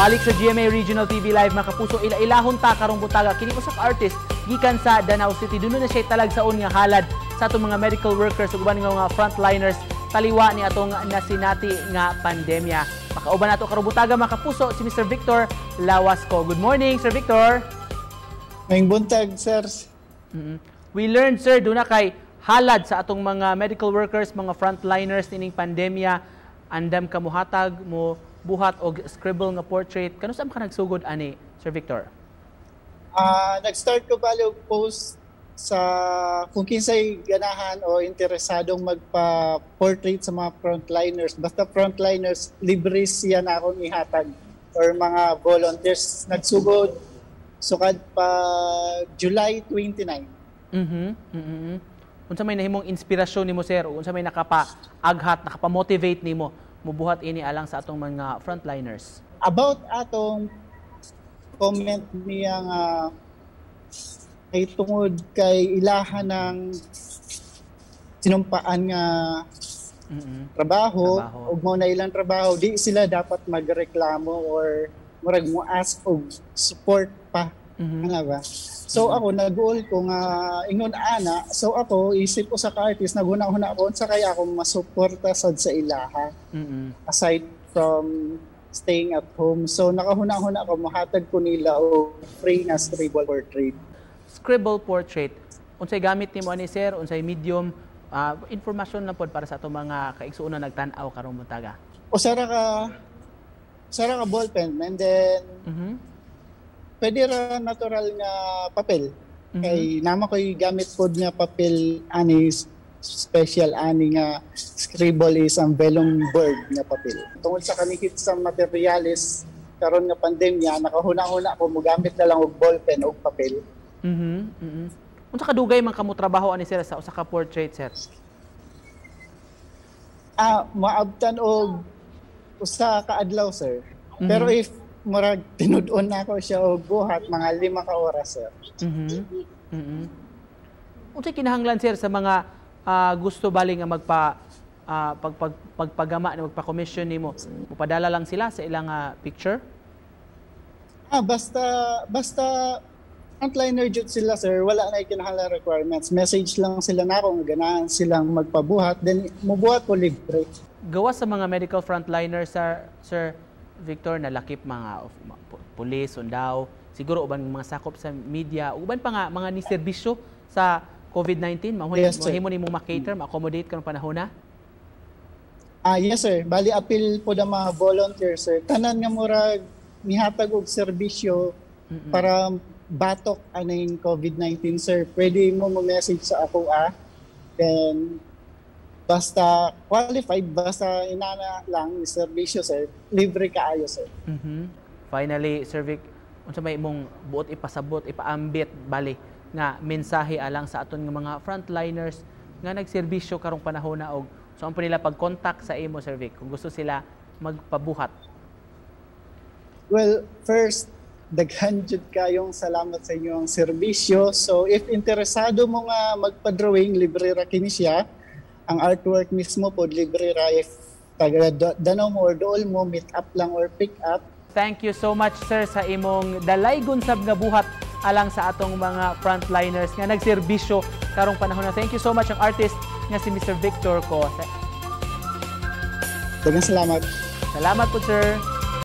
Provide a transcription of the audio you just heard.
Balik sa GMA Regional TV Live mga kapuso ila-ilahon ta karong butaga kini artist gikan sa Danau City duno na siya talag saon nga halad sa atong mga medical workers ug uban nga mga frontliners taliwa ni atong nasinati nga pandemya. Makauban nato karong butaga mga kapuso si Mr. Victor Lawasco. Good morning Sir Victor. Ngayong buntag, sir. We learned sir do na kay halad sa atong mga medical workers, mga frontliners nining pandemya andam ka mohatag mo buhat og scribble nga portrait kanu sa ka nagsugod ani Sir Victor Ah, nag-start ko bali og post sa kung kinsay ganahan o interesadong magpa-portrait sa mga frontliners. Basta frontliners, libre siya na akong ihatag or mga volunteers. Nagsugod sukad pa July 29. Mhm. Mhm. Unsa may nahimong inspirasyon nimo sir? Unsa may nakapa-aghat, nakapa-motivate nimo mubuhat ini alang sa atong mga frontliners? About atong comment niya nga ay tungod kay ilahan ng sinumpaan nga Mhm. trabaho, Trabaho. ug mo na ilang trabaho di sila dapat magreklamo or murag mo ask og support pa Mhm. nga ba so ako nag-goal ko nga ingon ana so ako isip ko sa artist naguna-una ako sa kaya ako masuporta sad sa ilaha Mhm. aside from staying at home so nakahuna-huna ako mahatag ko nila og free nga scribble portrait Scribble portrait. Unsay gamit nimo ani sir? Unsay medium? Ah, informasyon lang pod para sa atong mga kaigsuonan nagtan-aw karong buntaga. o sara ka sara ka ballpen and then Mhm. Pwede ra natural nga papel Mhm. kay nama ko'y gamit pod nga papel ani special ani nga scribble is ang vellum board nga papel tungod sa kanikit sa materialis karon nga pandemya nakahuna-huna ko mogamit na lang og ballpen og papel Mhm. Mhm. Unsa ka dugay man kamo trabaho ani sir sa usa ka portrait sir? ah maabtan og usa ka adlaw sir pero Mhm. if murag tinud-on na ako siya og buhat mga lima ka oras sir Mhm. Mhm. Unsay kinahanglan sir sa mga ah, gusto bali nga magpa ah, pag, pag, pagpagama ni magpa-commission nimo? Mupadala lang sila sa ilang ah, picture? Ah, basta basta frontliner jud sila sir, wala na kinahanglan requirements. Message lang sila na kung ganahan silang magpabuhat, then mubuhat ko libre. Gawas sa mga medical frontliners sir, sir Victor nalakip mga of, pulis, sundao, siguro uban mga sakop sa media, uban pa nga mga ni serbisyo sa COVID-19, mahuhi Yes, sir. mahimo nimo ma-cater, ma-accommodate kanang panahon na? Ah, yes sir. Bali appeal po da mga volunteers sir. Tanan nga murag nihatag og serbisyo Mm-mm. para batok aning COVID-19 sir. Pwede mo mo message sa ako ah. Then basta qualified basta inana lang ni serbisyo sir. Libre kaayo sir. Mhm. Finally, Sir Vic, unsa may imong buot ipasabot, ipaambit bali nga mensahe alang sa aton nga mga frontliners nga nagserbisyo karong panahon na og so ang nila pag-contact sa imo Sir Vic kung gusto sila magpabuhat. Well, first, daghan jud kayong salamat sa inyong serbisyo. So, if interesado mo nga magpa-drawing, libre ra kini siya. Ang artwork mismo po, libre ra if taga da- danaw mo or dool mo, meet up lang or pick up. Thank you so much sir sa imong dalaygon sab nga buhat alang sa atong mga frontliners nga nagserbisyo karong panahon na. Thank you so much ang artist nga si Mr. Victor ko. Daghang salamat. Salamat po sir.